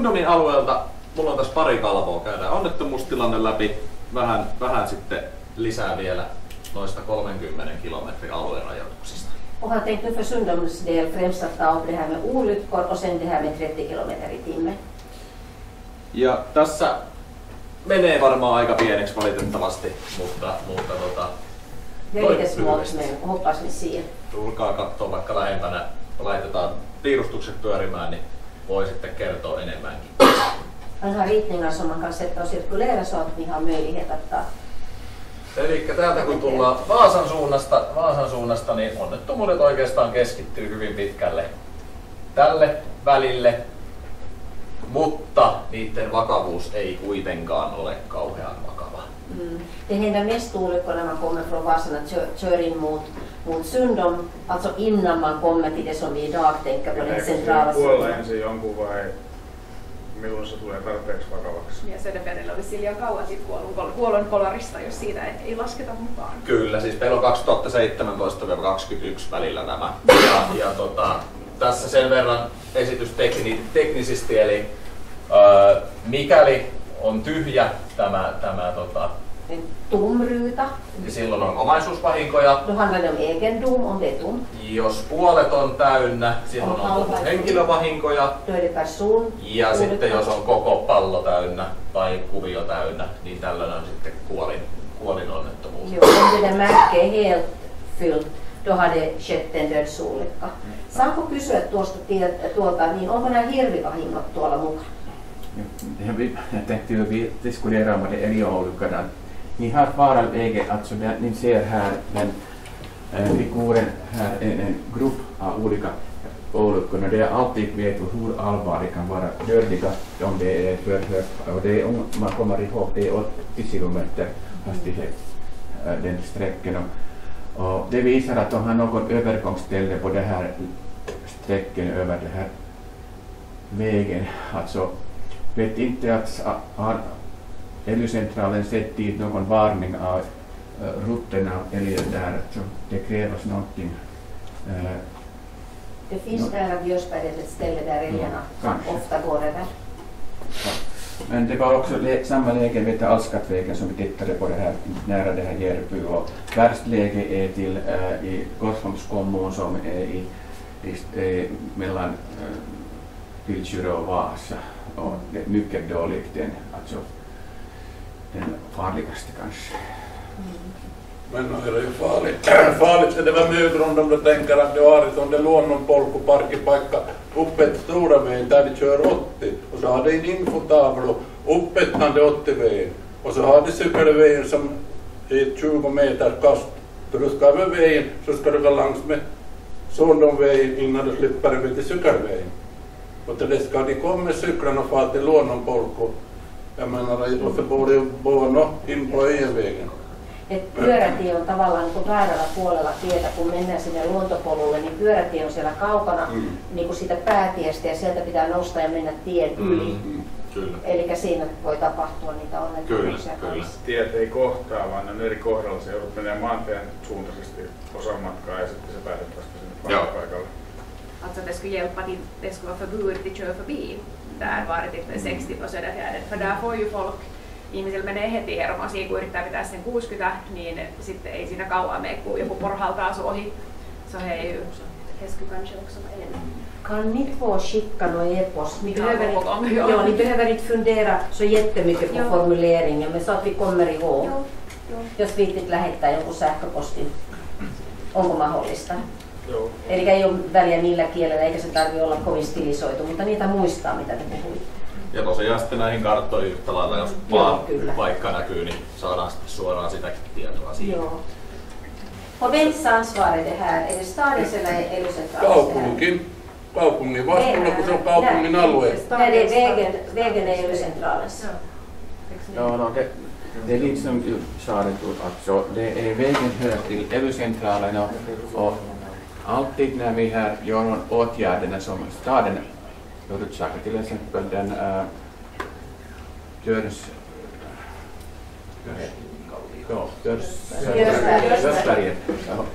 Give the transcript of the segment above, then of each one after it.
Sundomin alueelta mulla on tässä pari kalvoa. Käydään onnettomuustilanne läpi. Vähän, vähän sitten lisää vielä noista 30 kilometrin aluerajoituksista. Och har tänkt nu för Sundoms del främst att ta upp det här med olyckor och sen det här med 30 kilometer i timmen. Ja tässä menee varmaan aika pieneksi valitettavasti, mutta, mutta tota, lite smått men hoppas ni ser. tulkaa katsoa vaikka lähempänä, laitetaan piirustukset pyörimään, niin voi sitten kertoa enemmänkin. Har ritningar som man kan sätta och cirkulera så att ni har möjlighet att ta. Eli täältä kun tullaan Vaasan suunnasta, Vaasan suunnasta, niin onnettomuudet oikeastaan keskittyy hyvin pitkälle tälle välille, mutta niiden vakavuus ei kuitenkaan ole kauhean vakava. Mm. Det händer mest olyckor när man kommer från Vasan att kör, kör in mot, mot Sundom, alltså innan man kommer till det som vi idag tänker på den centrala kuolla sidan. ensin jonkun vai milloin se tulee tarpeeksi vakavaksi? Ja Söderbergillä olisi liian kauan kuollon, kuollon kolarista, jos siitä ei, ei lasketa mukaan. Kyllä, siis meillä on 2017-2021 välillä nämä. Ja, ja tota, tässä sen verran esitys tekni, teknisesti, eli ö, mikäli on tyhjä tämä, tämä tota, En ruta, niin silloin on omaisuusvahinkoja. då handlar det om egendom om det är. Jos puolet on täynnä, silloin On on henkilövahinkoja. Då är det person. Ja sitten jos on koko pallo täynnä tai kuvio täynnä, niin tällöin on sitten kuolin, kuolinonnettomuus. Jo, om det där märket är helt fyllt, då har det skett en dödsolycka. Saanko kysyä tuosta tuolta, niin onko nämä hirvivahingot tuolla mukana? Ja vi- tänkte ju vi diskutera om det älgolyckorna. Ni har farvägen, alltså där, ni ser här den eh, figuren här, en, en grupp av olika olyckor. Det är alltid vet hur allvarligt kan vara dödliga om det är för högt. Och det är, om man kommer ihåg, det är 80 kilometer hastighet eh, den sträckan. Och, det visar att de har något övergångsställe på det här sträckan över den här vägen. Alltså, vet inte att har LU-centralen sett dit någon varning av uh, rutten av älgen där. Så det krävs någonting. eh, Det finns där av Björsberget ett ställe där älgarna kanske. ofta går över. Men det var också lä- samma läge vid Alskattvägen som vi tittade på det här, nära det här Järby. Och värst läge är till, eh, i Korsholms kommun som är i, i, eh, mellan eh, Pilkyrö och Vasa. Och det är mycket dåligt den, alltså den farligaste kanske. Men är det ju farligt. farligt är det väl mycket om de tänker att du har ett sånt där luonnonpolkuparkkipaikka uppe ett stora vägen där de kör 80 och så har de en infotavla uppe den 80 vägen och så har de cykelvägen som är 20 meter kast. Då du ska över vägen så ska du gå längs med Sundomvägen innan du slipper över till cykelvägen. Och till det ska de komma med cyklarna och fara till luonnonpolku. Jag menar, varför borde ju bo in på öjenvägen? Et pyörätie on tavallaan niin kuin väärällä puolella tietä, kun mennään sinne luontopolulle, niin pyörätie on siellä kaukana Mm. niin kuin siitä päätiestä ja sieltä pitää nousta ja mennä tien yli. Mm, kyllä. Eli siinä voi tapahtua niitä Kyllä, onnettomuuksia kyllä. kanssa. Tiet ei kohtaa, vaan ne on eri kohdalla. Se joudut menemään maanteen suuntaisesti osan matkaa ja sitten se pääset vasta sinne Joo. paikalle. Alltså det skulle hjälpa till, det skulle vara förbud att köra förbi var det typ 60 på Söderfjärden. För där får ju folk, ihmisillä menee heti hermosia, kun yrittää pitää sen 60, niin sitten ei siinä kauan mene, kun joku porhaltaa sun ohi. Det är ju, det skulle kanske också vara en. Kan ni två skicka någon e-post? Ni Ja, behöver, inte, ja. ja, ni behöver inte fundera så jättemycket på Ja. formuleringen, men så att vi kommer ihåg. Joo. Jos viitit lähettää jonkun sähköpostin, onko mahdollista? Joo. Eli ei ole väliä millä kielellä, eikä se tarvitse olla kovin stilisoitu, mutta niitä muistaa, mitä te puhuitte. Ja tosiaan sitten näihin karttoihin yhtä lailla, jos Joo, vaan kyllä. paikka näkyy, niin saadaan sitten suoraan sitäkin tietoa siitä. Ja. På vems ansvar är det här? Är det stadens eller elycentralens? Kaupungin, kaupungin vastuulla, kun se on kaupungin alue. Nej, det är vägen, vägen är elycentralens. Ja, no, det, det är lite som du sa det, alltså, det är vägen hör till EU-centralen och, och alltid när vi här gör någon åtgärderna som staden förutsaker, till exempel den äh. Ja,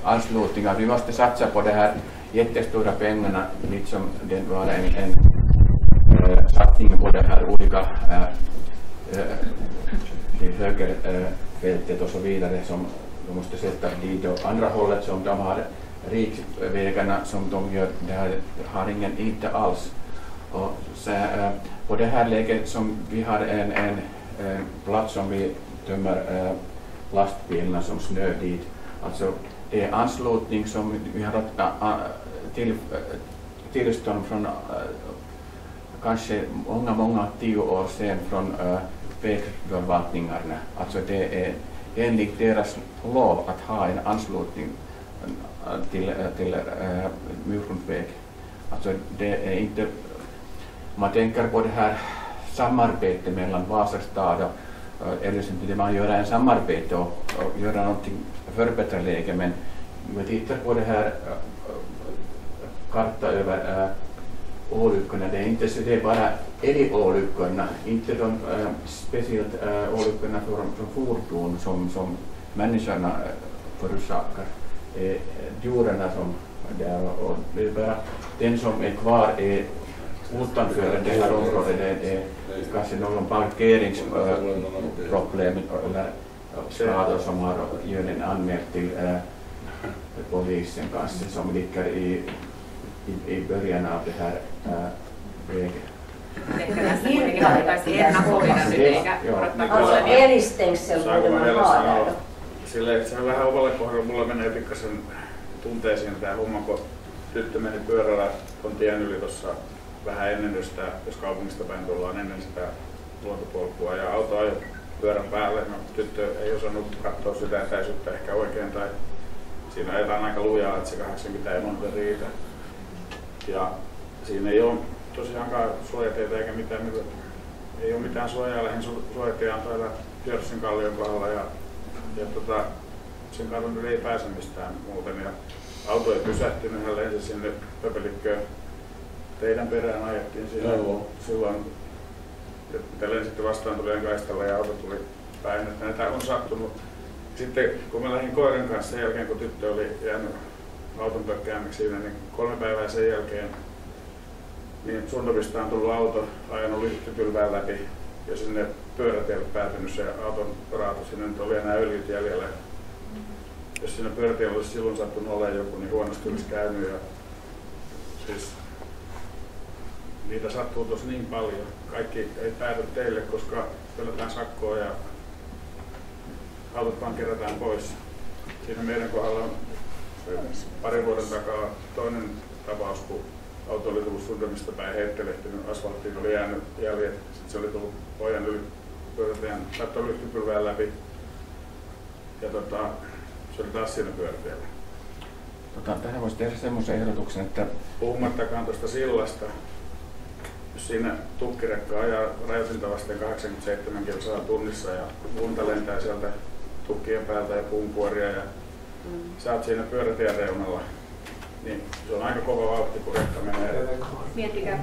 anslutningar. Vi måste satsa på det här jättestora pengarna, liksom det var en, en äh, satsning på det här olika äh, det högerfältet och så vidare som de måste sätta dit och andra hållet som de har riksvägarna eh, som de gör, det här har ingen, inte alls. Och så, äh, eh, på det här läget som vi har en, en, en plats som vi tömmer äh, lastbilarna som snö dit. Alltså det är anslutning som vi har äh, till, äh, tillstånd från äh, kanske många, många tio år sedan från äh, vägförvaltningarna. Alltså det är enligt deras lov att ha en anslutning äh, till, eh, till eh, äh, murgrundväg. Alltså det är inte, man tänker på det här samarbetet mellan Vasa stad och eh, eller sen man göra en samarbete och, och göra någonting förbättra läget men om vi tittar på det här karta över äh, olyckorna, det är inte så det är bara älgolyckorna, inte de äh, speciellt äh, olyckorna från, från fordon som, som människorna äh, förorsakar. Är djuren som där och, och det är bara den som är kvar är utanför det här området, det, det är kanske någon parkeringsproblem eller skador som har Jönen anmält till äh, polisen kanske som ligger i, i, i början av det här äh, vägen. Alltså älgstängsel borde man ha där då. Silleen, että se on vähän ovalle kohdalla, mulla menee pikkasen tunteisiin tämä homma, kun tyttö meni pyörällä ton tien yli tuossa vähän ennen sitä, jos kaupungista päin tullaan ennen sitä luontopolkua ja auto ajoi pyörän päälle. No, tyttö ei osannut katsoa sitä etäisyyttä ehkä oikein tai siinä ajetaan aika lujaa, että se 80 ei monta riitä. Ja siinä ei ole tosiaankaan suojateita eikä mitään, ei ole mitään suojaa, lähin suojatia on täällä Jörssin kallion kohdalla ja, ja tota, sen kadun yli ei pääse mistään muuten. Ja auto ei pysähtynyt, hän lensi sinne pöpelikköön teidän perään ajettiin siinä Joo. silloin, että lensitte vastaan tuli kaistalla ja auto tuli päin, että näitä on sattunut. Sitten kun mä lähdin koiran kanssa sen jälkeen, kun tyttö oli jäänyt auton pökkäämiksi siinä, niin kolme päivää sen jälkeen niin Sundovista on tullut auto, ajanut lyhtypylvään läpi ja sinne pyörätielle päätynyt se auton raatu. Sinne nyt oli enää öljyt jäljellä. Jos siinä pyörätiellä olisi silloin sattunut olemaan joku, niin huonosti olisi käynyt. Ja siis niitä sattuu tuossa niin paljon. Kaikki ei päädy teille, koska pelätään sakkoa ja autot vaan kerätään pois. Siinä meidän kohdalla on pari vuoden takaa toinen tapaus, kun auto oli tullut Sundemista päin heittelehtynyt, asfalttiin oli jäänyt jäljet, sitten se oli tullut pojan yli pyörätien, katsoi lyhtypylvään läpi. Ja tota, se oli taas siinä pyörätiellä. Tota, tähän voisi tehdä semmoisen ehdotuksen, että Puhumattakaan tuosta sillasta, jos siinä tukkirekka ajaa rajoitinta vasten 87 kilsaa tunnissa ja lunta lentää sieltä tukkien päältä ja puunkuoria ja sä oot siinä pyörätien reunalla, niin se on aika kova vauhti, kun rekka menee. Miettikää,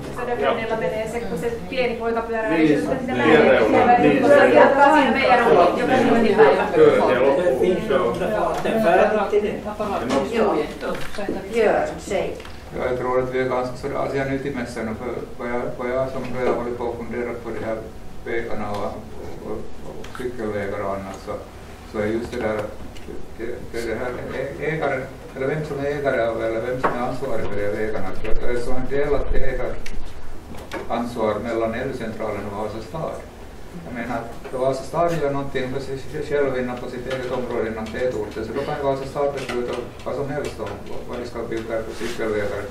kun menee se, kun se pieni poika pyörää, Niin, se sitä niin, reunalla, niin, se- se jatkaa siinä meidän ohi, joka minuutin päivä. Pyörätie loppuu. Se on. Joo. Ja, jag tror att vi är ganska så asian ytimessä nu för vad jag, vad jag som redan håller på och funderat på de här vägarna och, och, och cykelvägar och annat så, så är just det där att det, det, det här ägaren, eller vem som är ägare av eller vem som är ansvarig för de här vägarna. Det är så en delat ägaransvar mellan elcentralen och Vasa stad. Jag menar, då Vasa stad gör någonting för sig själv innan på sitt eget område inom tätorten så då kan ju Vasa stad besluta vad som helst om vad de ska bygga för cykelvägar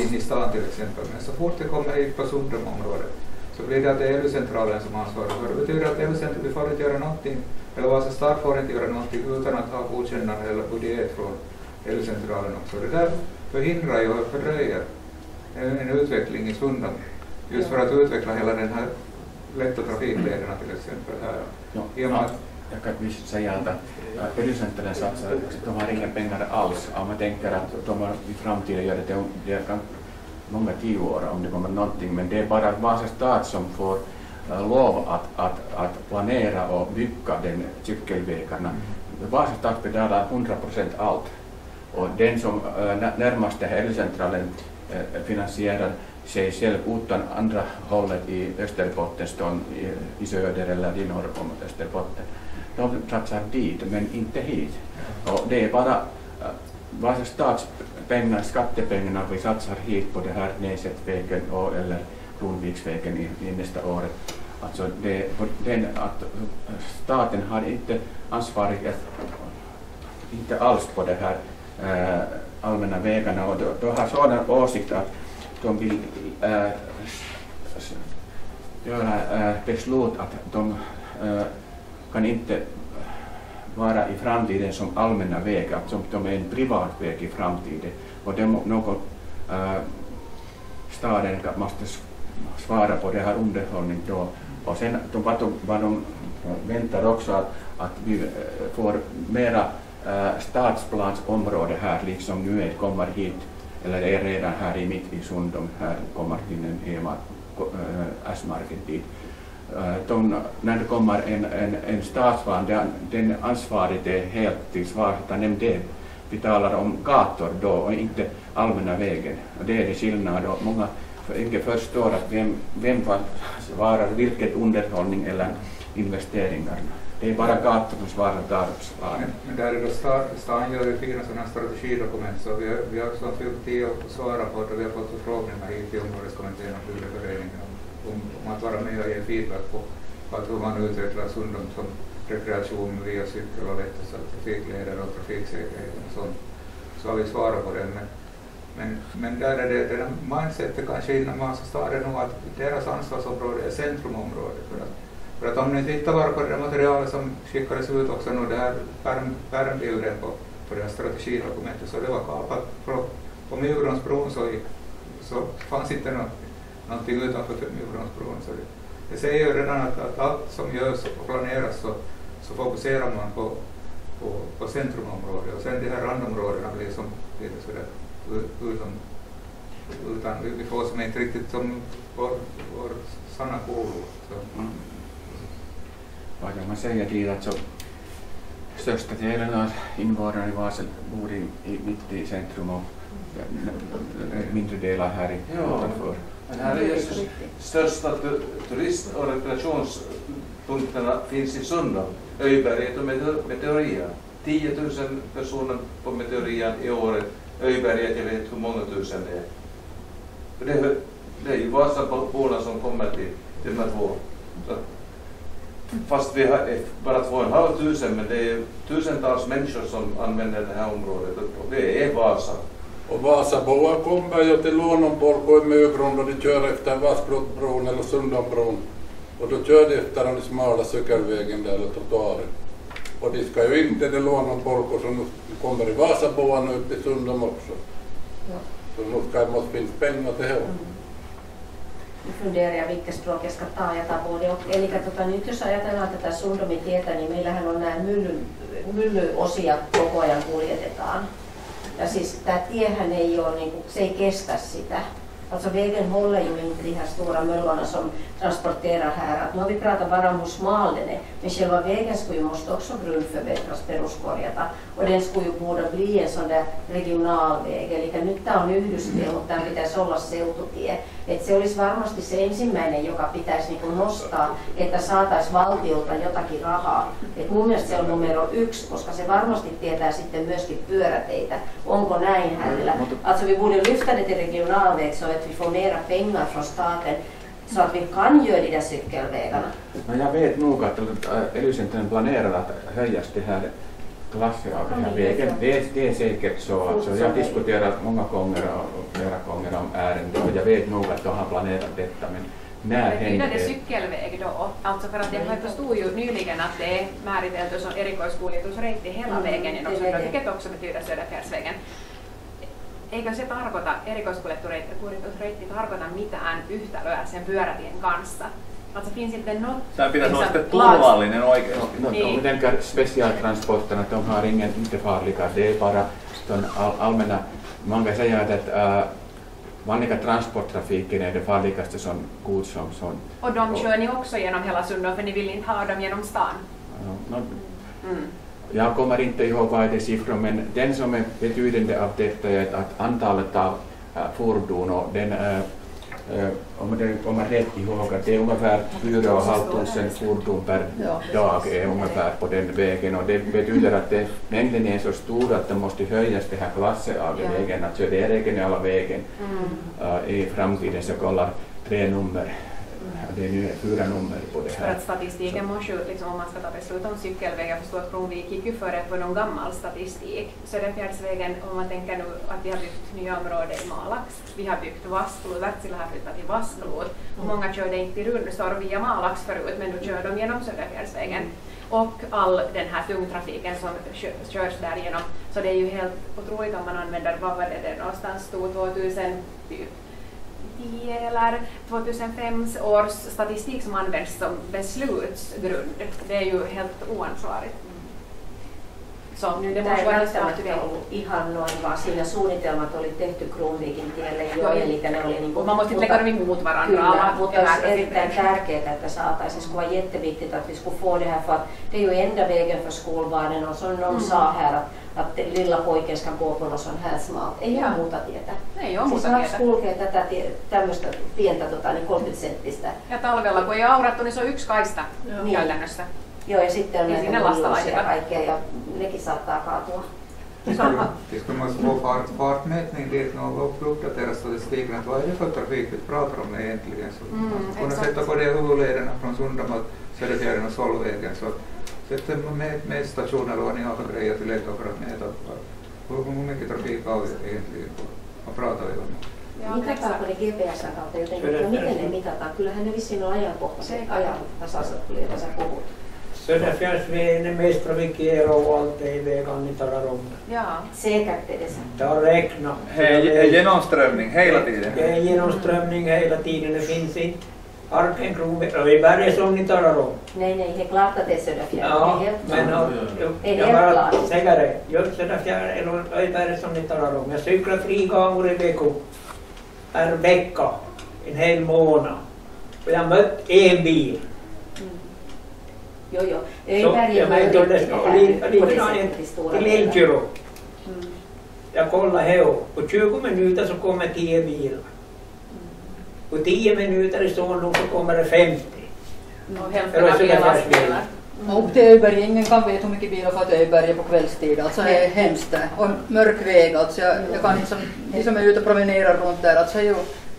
in i stan till exempel. Men så fort det kommer hit på Sundrumområdet så blir det att det är LU-centralen som ansvarar för det. Det betyder att LU-centralen får inte göra någonting, eller Vasa stad får inte göra någonting utan att ha godkännande eller budget från LU-centralen också. Det där förhindrar ju och fördröjer en, utveckling i Sundom. Just för att utveckla hela den här lätta trafiklederna till exempel här. no, I och med ja, jag kan visst säga att Öljcentralen satsar, de har inga pengar alls. Om man tänker att de har i framtiden gör det, det kan många tio år om det kommer någonting, men det är bara Vasa stad som får äh, lov att, att, att planera och bygga den cykelvägarna. Vasa stad betalar 100 procent allt. Och den som närmaste nä- äh, finansierar sig själv utan andra hållet i Österbotten, stånd i, söder eller i norr om Österbotten. De satsar dit, men inte hit. Och det är bara äh, statspengar, skattepengarna vi satsar hit på det här Näsetvägen och, eller Kronviksvägen i, i nästa år. Alltså det, den, att staten har inte ansvarig äh, inte alls på det här allmänna vägarna och då, då har sådan åsikt att de vill äh, göra äh, beslut att de äh, kan inte vara i framtiden som allmänna vägar, som de är en privat väg i framtiden. Och det må, något äh, staden måste svara på det här underhållning då. Och sen vad, de, vad de väntar också att, att vi får mera Äh, stadsplansområde här, liksom nu är, kommer hit, eller är redan här i mitt i Sundom, här kommer till en EMA, äh, S-marken dit. Äh, de, när det kommer en, en, en stadsplan, den, den ansvaret är helt till svar utan Vi talar om gator då och inte allmänna vägen. Och det är det skillnad och många inte förstår att vem, vem svarar vilket underhållning eller investeringarna. Det är bara gator som svarar Darpsplanen. Men, men där är då stan, stan gör ju fina sådana strategidokument så vi har, vi har också fyllt i och svarat på det. Vi har fått förfrågningar hit till områdeskommittén och Luleåföreningen om, om att vara med och ge feedback på, på hur man utvecklar Sundom som rekreation via cykel och lätta trafikleder och trafiksäkerhet och sånt. Så har vi svarat på det. Men, men, men där är det, det där mindsetet kanske inom Vasa stad är nog att deras ansvarsområde är centrumområdet. För att, för att om ni tittar bara på det materialet som skickades ut också nu, det här pärmbilden på, på det här strategidokumentet, så det var kapat på, på Myrbronsbron så, så fanns inte något, någonting utanför Myrbronsbron. Så det, det säger ju redan att, att allt som görs och planeras så, så fokuserar man på, på, på centrumområdet och sen de här randområdena blir som lite sådär utan, utan vi får som inte riktigt som vår, vår sanna kolo. Vad man säga till att så största delen av invånarna i Vasa bor i, i, mitt i centrum och mindre delar här i ja. utanför. Men här är just största turist och rekreationspunkterna finns i Sundom, Öjberget och Meteoria. 10 000 personer på Meteorian i året Öjberget, jag vet hur många tusen det är. Det, det är ju Vasaborna som kommer till, till de här två. Så, fast vi har bara två och en halv tusen, men det är tusentals människor som använder det här området och det är Vasa. Och Vasaboa kommer ju till Luonnonpolku i Mybron och de kör efter Vassbrottbron eller Sundanbron. Och då kör de efter den smala cykelvägen där, eller trottoaren. Och de ska ju inte till Luonnonpolku som kommer i Vasaboan och upp till Sundom också. Ja. Så nu ska det måste finnas pengar till det. Mm. Nu funderar jag vilket språk jag ska ta. Jag tar både och. Eli tota, nyt jos ajatellaan tätä Sundomitietä, niin meillähän on nämä mylly, myllyosia koko ajan kuljetetaan. Ja siis tämä tiehän ei ole, niin kuin, se ei kestä sitä. Alltså vägen håller ju inte de här stora möllorna som transporterar här. Att nu har vi pratat bara om hur smal den är, men själva vägen skulle ju måste också grundförbättras, peruskorjata. Och den skulle ju borde bli en sån där regionalväg. Eli nyt tämä on yhdystie, mutta tämä pitäisi olla seututie. Et se olisi varmasti se ensimmäinen, joka pitäisi niin nostaa, että saataisiin valtiolta jotakin rahaa. Et mun mielestä se on numero yksi, koska se varmasti tietää sitten myöskin pyöräteitä. Onko näin hänellä? Alltså vi borde lyfta det till regionalväg så att vi får mera pengar från staten så att vi kan göra de där cykelvägarna. No jag vet nog att Elycentern planerar att höja det här klasser av den här vägen. Det, det är säkert så. Alltså, jag har diskuterat många gånger och flera gånger om ärendet och jag vet nog att de har planerat detta. Men när händer det? cykelväg då? Alltså för att jag förstod ju nyligen att det är määritelty som erikoiskuljetusreitti hela mm, vägen genom Sundö, vilket också betyder Söderfjärdsvägen. Eikö se tarkoita, erikoiskuljetusreitti tarkoita mitään yhtälöä sen pyörätien kanssa? Alltså finns inte något... Tämä pitäisi olla sitten turvallinen oikeasti. No, niin. de där specialtransporterna, de har ingen, inte farliga, det är bara den all, allmänna, man kan säga att äh, vanliga transporttrafiken är det farligaste som gods som sånt. Och de kör ni också genom hela Sundom för ni vill inte ha dem genom stan? Ja, no, mm. Jag kommer inte ihåg vad det är siffror men den som är betydande av detta är att antalet av äh, fordon och den äh, om, det, om man rätt ihåg att det är ungefär 4 500 fordon per dag är ungefär på den vägen och det betyder att det, mängden är så stor att det måste höjas det här klasset av Ja. vägen, alltså det är regionala vägen Mm. eh, i framtiden så kollar tre nummer, det är nu fyra nummer på det För här. att statistiken måste ju, liksom, om man ska ta beslut om cykelväg, jag förstår att Kronvik gick ju före på någon gammal statistik. Söderfjärdsvägen, om man tänker nu att vi har byggt nya områden i Malax, vi har byggt Vasslo, Wärtsilä har flyttat till Vasslo. Och många körde inte till Rundstorp via Malax förut, men nu kör de genom Söderfjärdsvägen. Och all den här tungtrafiken som kö- körs därigenom. Så det är ju helt otroligt om man använder, vad var det, det någonstans stod 2000 typ 10 eller 2005 års statistik som används som beslutsgrund. Det är ju helt oansvarigt. Så Nyt det tämä måste ei välttämättä ollut ihan noin, vaan siinä suunnitelmat oli tehty Kruunviikin tielle jo, Joo. eli ne oli niin Man måste inte lägga dem emot varandra. Kyllä, mutta olisi erittäin tärkeää, että saataisiin, skulle vara jätteviktigt att vi skulle få det här för att det är ju enda vägen för skolbarnen och som de Mm. sa här att, att lilla pojken ska gå på något sånt här smalt. Ei ole muuta tietä. Ei ole Siis muuta tietä. kulkee tätä tie- tämmöistä pientä tota, niin 30 senttistä. Ja talvella kun ei ole aurattu, niin se on yksi kaista Niin. käytännössä. Joo, ja sitten on Ei näitä ja kaikkea, ja nekin saattaa kaatua. Det skulle, det måste få fart, fartmätning dit och upp- uppdatera statistiken. Vad är det för trafik vi pratar om egentligen? Så Mm, man exakt. sätta på de huvudlederna från Sundom och Söderfjärden och Solvägen. Så sätter man med, med stationer och ni har för grejer till vad- hur, mycket trafik har vi egentligen? Vad pratar vi om? Ja, Mitataanko ne GPSn kautta jotenkin? Kyllä. No miten ne mitataan? Kyllähän ne vissiin on ajankohtaiset Se- ajan tasaiset, joita sä puhut. Söderfjärdsvägen är mest trafikerad av allt det i vägarna ni talar om. Ja. Säkert är det så. Det har räknat. Genomströmning hela tiden. Genomströmning hela tiden. Det finns inte och i berget som ni talar om. Nej, nej, det är klart att det är Söderfjärden. Ja, det är helt men klart. och, Är det jag helt bara klart? säger det. Just Söderfjärden eller Öjberget som ni talar om. Jag cyklar tre gånger i veckan. Per vecka. En hel månad. Och jag har mött en bil. Jo, jo. Jag riktigt det det ska här likadant till. Mm. Jag kollar här och på 20 minuter så kommer 10 bilar. På 10 minuter i Solna så kommer det 50. Och Det hälften var av så bilar där lastbilar. Och till Öberg, ingen kan veta hur mycket bilar får till Öberg på kvällstid. Alltså det är hemskt det. Och mörk väg, alltså jag, jag kan inte som, de som är ute och promenerar runt där, alltså det ju,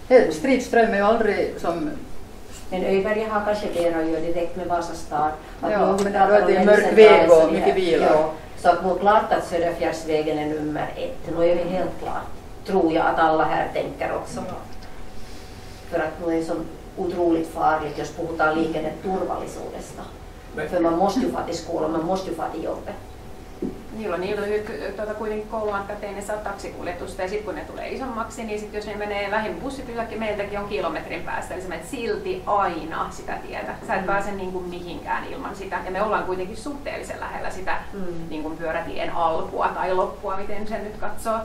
det- stridström är ju aldrig som, Men Öjberget har kanske mer att göra direkt med Vasa stad. Att Ja, men då är det mörk väg och det mycket bilar. Ja, så att nog klart att Söderfjärdsvägen är nummer ett. Nu är det helt klart. Tror jag att alla här tänker också. För att nu är det så otroligt farligt jos puhutaan liikenneturvallisuudesta. Men- För man måste ju få till skolan, man måste ju få till jobbet. Niillä on niin lyhyt tuota, kuitenkin koulumatka, ettei ne saa taksikuljetusta ja sitten kun ne tulee isommaksi, niin sit jos ne menee lähin bussipysäkki meiltäkin on kilometrin päästä, eli sä menet silti aina sitä tietä. Sä et pääse niin kuin mihinkään ilman sitä. Ja me ollaan kuitenkin suhteellisen lähellä sitä Mm. niin kuin pyörätien alkua tai loppua, miten sen nyt katsoo.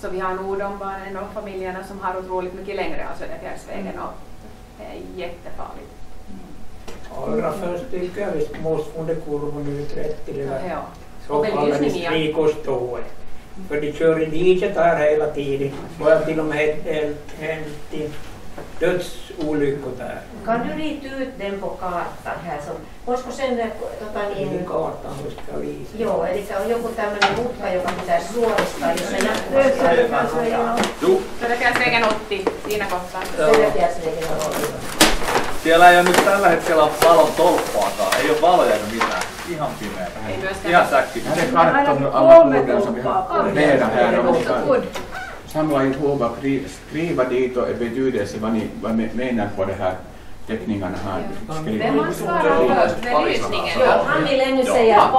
Så vi har Nordombanen och familjerna som har otroligt mycket längre av Söderfjärdsvägen och det är jättefarligt. Allra först tycker jag vi måste få den kurvan ut rätt till det. Ja. Så de stå. För de kör i diket här hela tiden. Och jag till och med hänt- hänt i dödsolyckor där. Kan du rita ut den på kartan här? Så, voisiko sen tota, Ingen niin, kartan vi ska visa. Joo, eli on joku tämmöinen mutka, joka pitäisi suoristaa, jos se jatkuvasti katsotaan. Söderfjärdsvägen 80 siinä kohtaa. On ollut. Siellä ei ole nyt tällä hetkellä valon tolppaakaan. Ei ole valoja eikä mitään. Ihan pimeä. Ei myöskään. Ihan säkki. Jag hade kartat alla orden som vi har samla ihop och skri- skriva dit och betydelse vad ni vad menar på det här teckningarna skrivit. Vem ansvarar för belysningen han vill ännu säga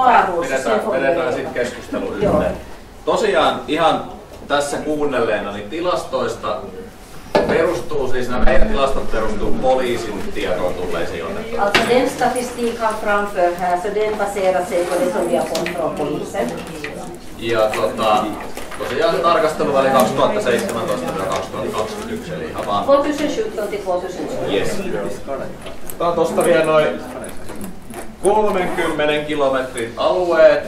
sen Vedetään, sitten keskustelu yhteen. Tosiaan ihan tässä kuunnelleena, niin tilastoista perustuu, siis nämä meidän tilastot perustuu poliisin tietoon tulleisiin onnettomuuksiin. Alltså den statistik han framför här, så den baserar sig på det som vi har fått från polisen. Ja tota, tosiaan se tarkasteluväli 2017-2021, eli ihan vaan 2017 till 2020. Yes. Tää on tosta vielä noin 30 kilometrin alueet,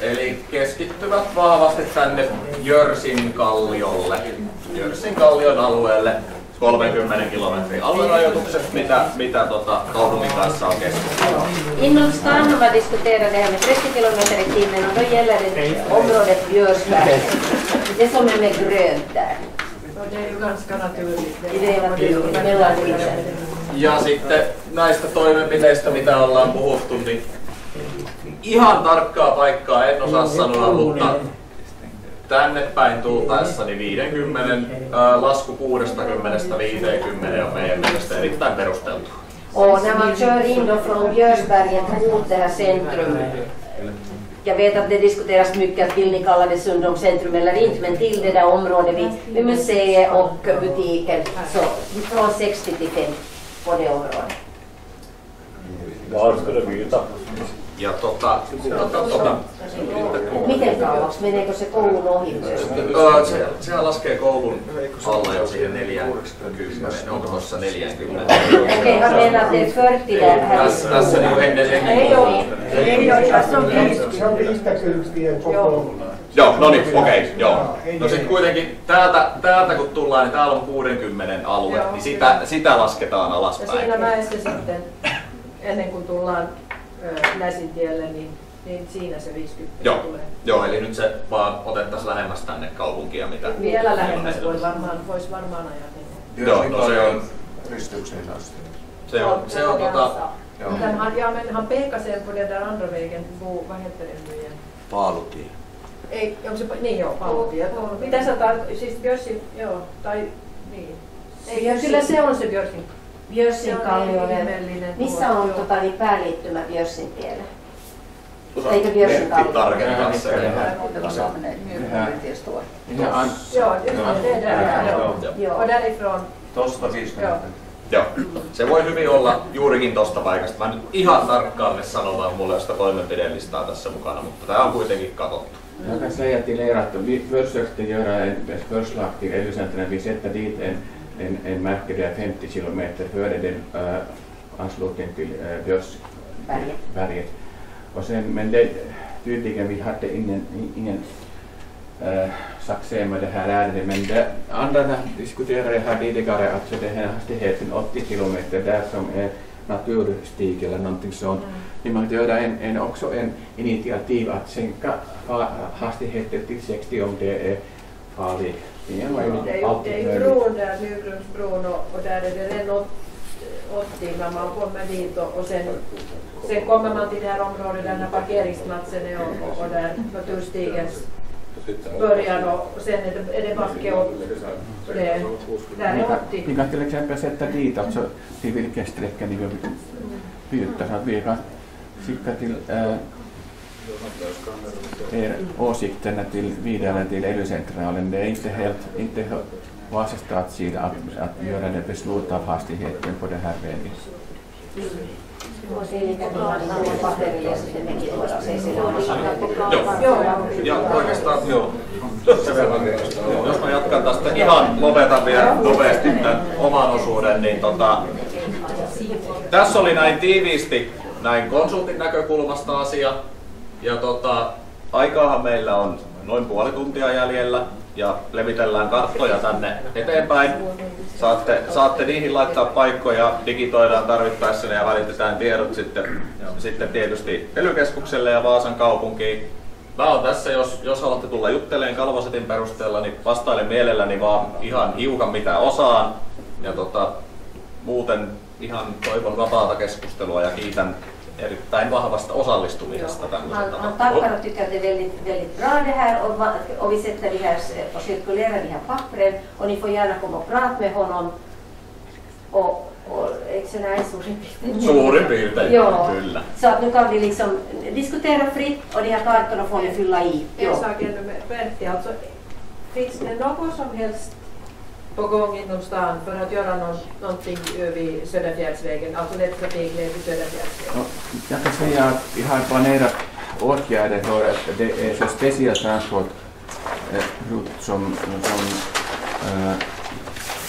eli keskittyvät vahvasti tänne Jörsin kalliolle, Jörsin kallion alueelle. 30 kilometrin aluerajoitukset, mitä, mitä tota, kaupungin kanssa on keskusteltu. Inom stan har man diskuterat det här med 30 kilometer i timmen och då gäller det området Björsberg. Det som är med grönt där. Det är ju ganska naturligt. Det är naturligt. Ja sitten näistä toimenpiteistä, mitä ollaan puhuttu, niin ihan tarkkaa paikkaa en osaa sanoa, mutta tänne päin tultaessa niin 50, ää, lasku 60-50 on meidän mielestä erittäin perusteltu. Och när man kör in då från Björsberget mot det här centrum, jag vet att det diskuteras mycket att vill ni kalla det Sundom centrum eller inte, men till det där området vid, vid museet och butiken, så från 60 till 50 på det området. Var ska du byta? Ja tota, tota, tota, Miten kauaksi? Meneekö se koulun ohi se, sehän laskee koulun alla jo siihen 40, onko tuossa 40? Okej, han menar att det är 40 där här. Tässä, tässä niin ennen, ennen Ei ole, ei ole, tässä on viisi. Se on viistäkyytiä koko Joo, no niin, okei, joo. No sit kuitenkin täältä, täältä kun tullaan, niin täällä on 60 alue, Joo. niin sitä, sitä lasketaan Ja alaspäin. siinä mäessä sitten, ennen kuin tullaan Näsintielle, niin, niin siinä se 50 Joo, tulee. joo, eli nyt se vaan otettaisiin lähemmäs tänne kaupunkia, mitä... Vielä lähemmäs voi varmaan, vois varmaan ajatella. Joo, no se on, Ristykseen asti. se on, se on tota, Joo. Han, ja, men han pekar sen på den där andra vägen, Bo, vad heter den nu igen? Paalutie. Ei, onko se, niin joo, Paulutie. Mitä sä tar- siis Björsin, joo, tai niin. Ei, Björsin- kyllä se on se Björsin. Björsin kallioiden. ihmeellinen Missä tuo, on joo. tota, niin pääliittymä Björsin tielle? Eikö tarkentaa. Joo. Joo. Joo. Och därifrån, Tosta 50. joo. Joo, se voi hyvin olla juurikin tosta paikasta. Mä nyt ihan tarkkaan me sano, vaan mulla ei ole sitä toimenpidelistaa tässä mukana, mutta tää on kuitenkin katsottu. Jag kan säga till er att vi försökte göra ett förslag till. Vi sätter dit en, en, en märke där 50 kilometer före den äh, anslutning till äh, Berget. Björsberget. Och sen, men det, tydligen vi hade ingen, ingen äh, succé med det här ärendet. Men det andra diskuterade här tidigare, alltså den här hastigheten 80 kilometer där som är naturstig eller någonting sånt. Vi måste göra en, en, också en initiativ att sänka hastigheten till 60 om det är farligt. Ju Det är ju, det är ju möjligt. bron där, Nygrundsbron och, och där är det redan åt- 80 när man kommer dit och, och sen, sen kommer man till det här området där parkeringsplatsen är och, och, och där naturstigens början och, och sen är det, är det backe och det, där är 80. Vi kan till exempel sätta dit alltså till vilken sträcka ni vill byta så att vi kan skicka till äh, er åsikterna till, vidare till LU-centralen. Det är inte helt, inte Vasastats sida att, att göra det beslut av hastigheten på den här vägen. Jos mä jatkan tästä ihan lopetan vielä nopeasti tämän oman osuuden, niin tota, tässä oli näin tiiviisti näin konsultin näkökulmasta asia. Ja tota, aikaahan meillä on noin puoli tuntia jäljellä ja levitellään karttoja tänne eteenpäin. Saatte, saatte niihin laittaa paikkoja, digitoidaan tarvittaessa ja välitetään tiedot sitten, sitten tietysti ely ja Vaasan kaupunkiin. Mä oon tässä, jos, jos haluatte tulla jutteleen Kalvosetin perusteella, niin vastailen mielelläni vaan ihan hiukan mitä osaan. Ja tota, muuten ihan toivon vapaata keskustelua ja kiitän erittäin vahvasta osallistumisesta tämmöiseen Han, han tackar och tycker att det är väldigt, väldigt bra det här och, vi sätter det här och cirkulerar de här pappren och ni får gärna komma och prata med honom. Och, och eikö se näin suurin piirtein? Suurin piirtein, Joo. kyllä. Så att nu kan vi liksom diskutera fritt och de här kartorna får ni fylla i. En Jo. sak ännu med Pentti, alltså finns det något som helst på gång inom stan för att göra någon, någonting vid Söderfjällsvägen, alltså lättrafikled vid Söderfjällsvägen? No, jag kan säga att vi har planerat åtgärder för att det är så speciell transport eh, som, som eh,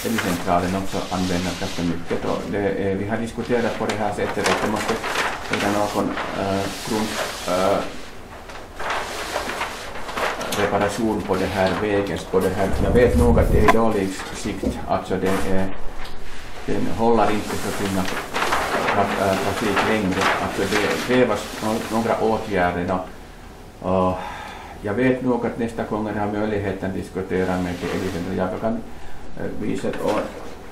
Elcentralen också använder ganska mycket. Och det är, vi har diskuterat på det här sättet att det måste finnas någon eh, grund, eh, reparation på det här vägen. På det här. Jag vet nog att det är dålig sikt, alltså den, är, den håller inte för sina tra- äh, trafik längre. Alltså det krävs några åtgärder. Och jag vet nog att nästa gång jag har möjligheten att diskutera med Elisabeth, jag kan äh, visa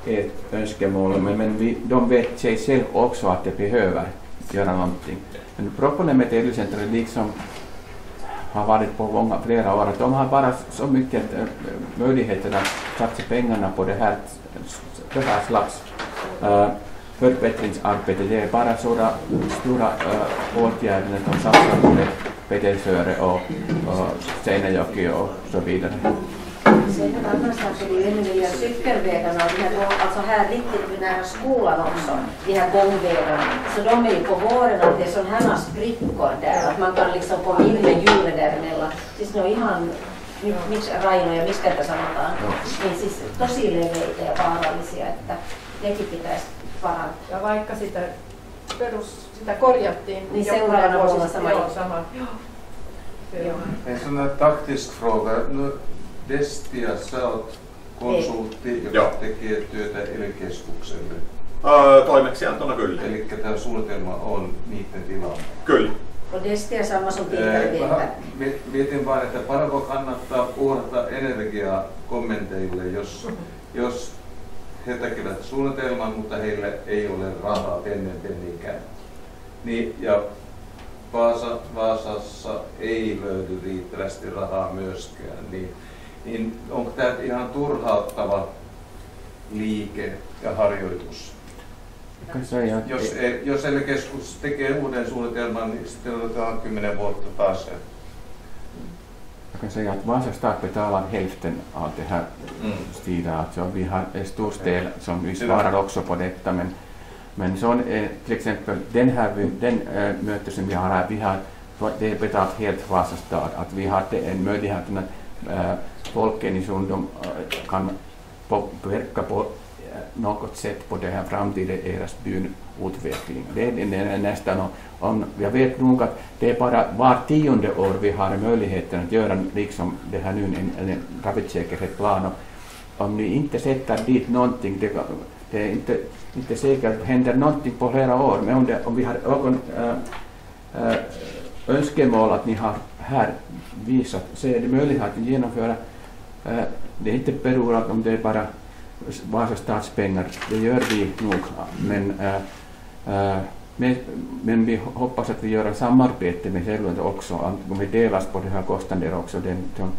ett önskemål, men, men vi, de vet sig själv också att de behöver göra någonting. Men problemet är liksom har varit på många, flera år, att de har bara så mycket eh, möjligheter att satsa pengarna på det här, det här slags äh, förbättringsarbete. Det är bara sådana stora äh, åtgärder som satsar på det, Petersöre och, och Seinäjoki och så vidare. Sen en annan sak är det ju ännu nya cykelvägarna och de här, alltså här riktigt nära skolan också, de här gångvägarna. Så de är ju på våren att det är sådana här sprickor där, att man kan liksom komma in med hjulet däremellan. Siis ne on ihan, mi- miksi rainoja, miksi tätä sanotaan, niin siis tosi leveitä ja vaarallisia, että nekin pitäisi parantaa. Ja vaikka sitä perus, sitä korjattiin. Niin seuraavana vuonna sama joo, sama. Joo. En sån här taktisk fråga. Nu, Destia, sä oot konsultti, joka Joo. tekee työtä ely-keskukselle. Öö, toimeksiantona kyllä. Eli tämä suunnitelma on niiden tilalla. Kyllä. Och Destia Pikkari vähän mi- Mietin vain, että paljonko kannattaa uhrata energiaa kommenteille, jos, jos he tekevät suunnitelman, mutta heillä ei ole rahaa ennen pennikään. Niin, ja Vaasa, Vaasassa ei löydy riittävästi rahaa myöskään, niin, niin onko tämä ihan turhauttava liike ja harjoitus? Jos, jos keskus tekee uuden suunnitelman, niin sitten otetaan 10 vuotta taas. kan säga att Vasa stad betalar hälften av det här Mm. stiga. Alltså vi har en stor del som vi svarar var- också på detta. Men, men så är till exempel den här den äh, möte som vi har här, vi har det är betalt helt Vasa stad. Att vi hade en möjlighet att äh, folken i Sundom äh, kan påverka på äh, något sätt på den här framtida deras byn utveckling. Det är, nästan om, jag vet nog att det är bara var tionde år vi har möjligheten att göra liksom det här nu en, en trafiksäkerhetsplan. Om ni inte sätter dit någonting, det, det är inte, inte säkert att det händer någonting på flera år, men om, det, om vi har någon äh, äh, önskemål att ni har här visat så är det möjligt att genomföra. Eh, det är inte beror om det är bara Vasa statspengar. det gör vi nog, men, eh, eh, men, men vi hoppas att vi gör ett samarbete med Selunda också, att om vi delas på de här kostnaderna också. Den, de,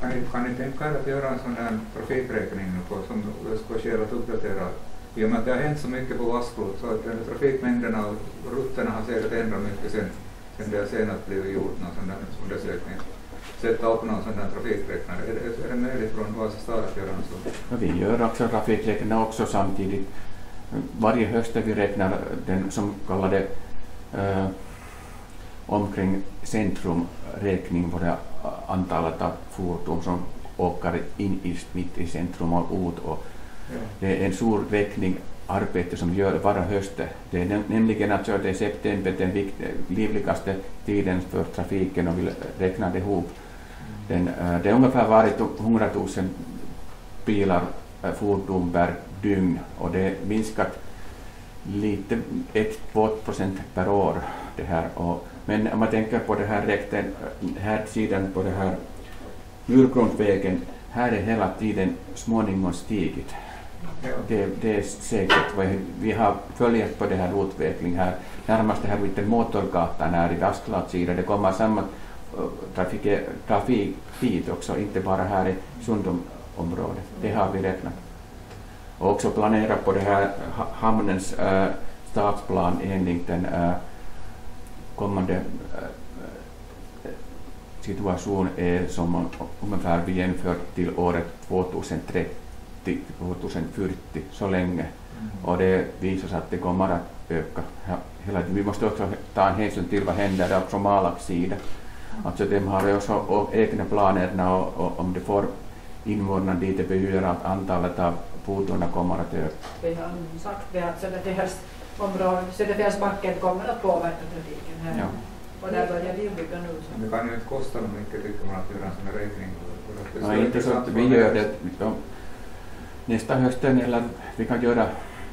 Kan ni, kan ni tänka er att göra en sån här trafikräkning nu på, som ska ske att uppdatera? I och med att det har hänt så mycket på Vaskro så att trafikmängderna och rutterna har säkert ändrat mycket sen, sen det senast blivit gjort någon sån där undersökning. Sätta upp någon sån där trafikräknare. Är det, är det möjligt från Vasa stad att göra något sånt? Ja, vi gör också trafikräkningar också samtidigt. Varje höst vi räknar den som kallade äh, omkring centrumräkning på det antalet av fordon som åker in i, mitt i centrum och ut. Och det är en stor räkning arbete som gör varje höst. Det är nämligen att det är september den vikt- livligaste tiden för trafiken och vi räknar det ihop. Den, eh, det har ungefär varit 100 000 bilar, eh, fordon per dygn och det är minskat lite, 1-2 procent per år. Det här. Och, men om man tänker på det här räkten, eh, här sidan på det här Myrgrundvägen, här är hela tiden småningom stigit. Det, det är säkert. Vi- har följt på det här utvecklingen här. Närmast det här vid motorgatan här i Asklatsida. Det kommer samma eh, trafik, trafik dit också, inte bara här i Sundområdet. Det har vi räknat. Och också planera på det här hamnens äh, stadsplan enligt den äh, kommande äh, situation är som ungefär vi jämfört till året 2030, 2040, så länge. Och det visar sig att det kommer att öka he- hela tiden. Vi måste också ta en hänsyn till vad händer också Malax sida. Alltså de har ju också och egna planerna och, och om de får invånarna dit det betyder att antalet av fordonen kommer att öka. Vi har sagt det att Söderfjälls område, Söderfjällsbacken kommer att påverka trafiken här. Ja. Och där börjar vi bygga nu. Det kan ju inte kosta mycket tycker man att göra en sån här räkning. Det Ja, inte så att vi gör det. Nästa hösten eller vi kan göra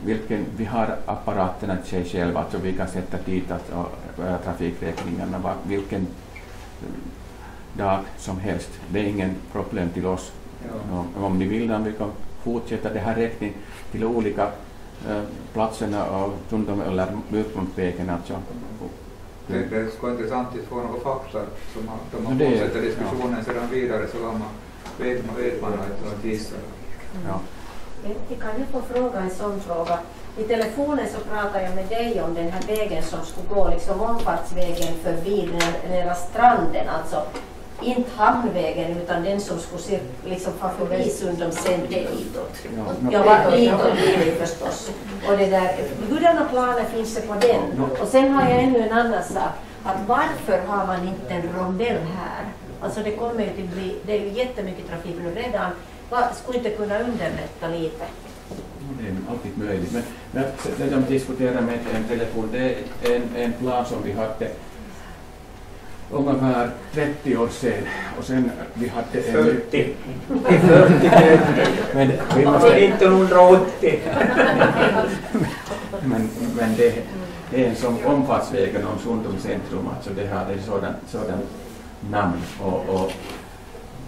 vilken, vi har apparaterna till sig själva, så vi kan sätta dit alltså, äh, trafikräkningarna var, vilken äh, dag som helst. Det är ingen problem till oss. Ja. Om, om ni vill, om vi kan fortsätta det här räkning till olika äh, platserna och runt om eller Myrklundvägen alltså. Det, det skulle vara intressant att få några fakta som har Ja, det- fortsätter diskussionen sedan vidare så man, vet, man, vet man att att gissa. Ja. Kan jag få fråga en sån fråga? I telefonen så pratade jag med dig om den här vägen som skulle gå, liksom omfartsvägen förbi nära stranden, alltså inte hamnvägen utan den som skulle se, liksom fara förbi Sundom center ditåt. Ja, Jag var ditåt förstås. Och det där, hurdana planer finns det på den? Och sen har jag ännu en annan sak, att varför har man inte en rondell här? Alltså det kommer ju att bli, det är ju jättemycket trafik nu redan. Vad skulle inte kunna underlätta lite? Det är alltid möjligt. Men, men det som diskuterar med en telefon, det är en, en plan som vi hade ungefär 30 år sedan. Och sen vi hade en... 40. Det är 40 men vi måste, 1980. men, men det, det är en som omfartsvägen om Sundom centrum, alltså det har en sådan, sådan namn. Och, och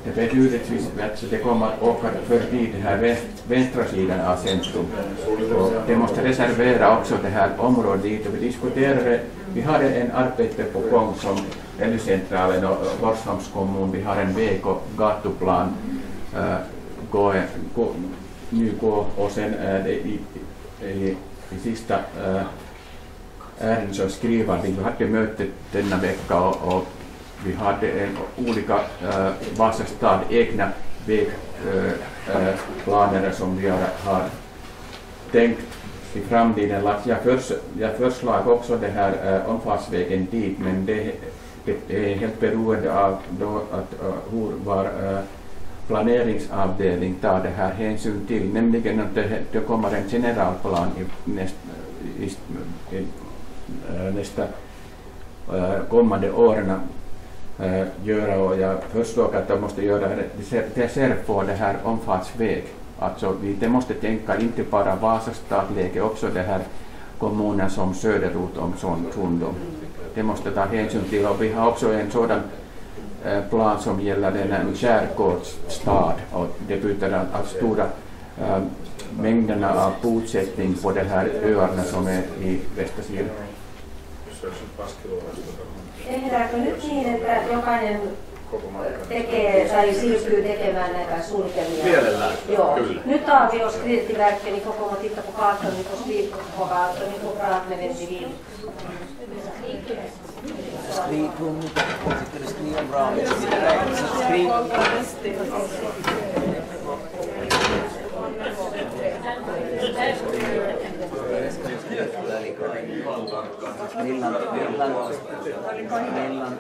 det betyder att det kommer att åka förbi den här vänstra sidan av centrum. Och det måste reservera också det här området dit. Och vi diskuterade, vi har en arbete på gång som LU-centralen och Forshamns kommun, vi har en väg och gatuplan äh, gå, gå, nu gå och sen äh, det i, i, i sista äh, ärendet som skriver, vi hade möte denna vecka och, och vi hade en, olika eh, äh, Vasastad egna vägplaner eh, eh, äh, som vi har, har tänkt i framtiden. Jag, förs, jag förslag också den här äh, omfartsvägen dit men det, det är helt beroende av då att, äh, hur var äh, planeringsavdelning tar det här hänsyn till, nämligen att det, det kommer en generalplan i, näst, i, i, nästa äh, kommande åren äh, göra och jag förstår att de måste göra reserv på det här omfartsväg. Alltså vi de måste tänka inte bara Vasa stadläge, också det här kommunen som söderut om Sundom. Det måste ta hänsyn till och vi har också en sådan äh, plan som gäller den här skärgårdsstad och det betyder att, att stora äh, mängderna av bosättning på de här öarna som är i västra sidan. Tehdäänkö nyt niin, että jokainen tekee tai siirtyy tekemään näitä suunnitelmia. Mielellään, Joo. kyllä. Nyt on olisi krediittiverkki, niin koko titta på kartan, niin koska viikko på niin kos raatneven civil. Skriv på, skriv om ramen, skriv om. Bra. Skriv. Millan, millan, millan,